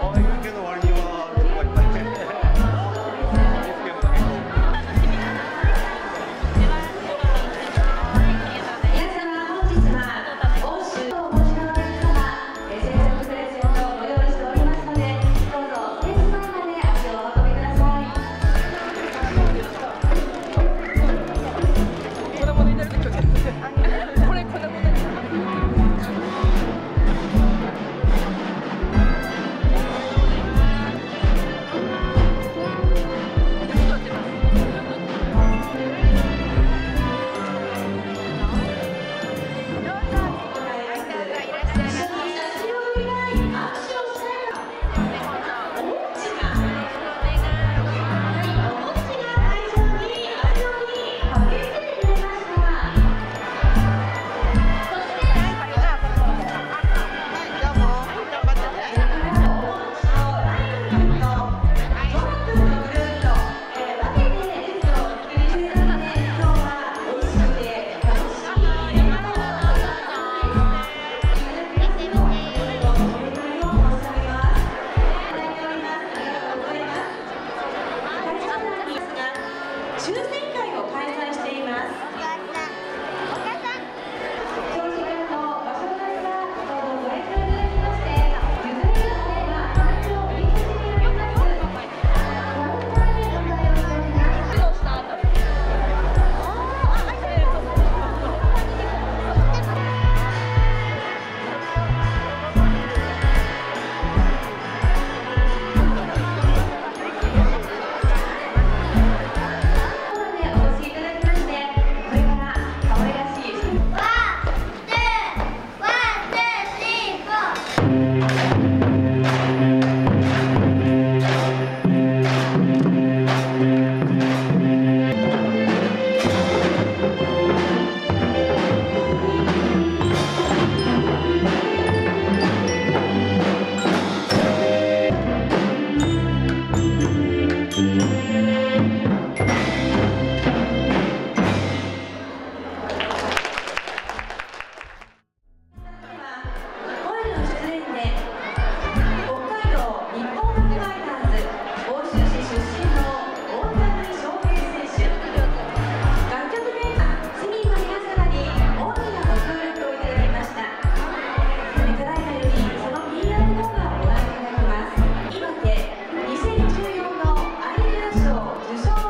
All There's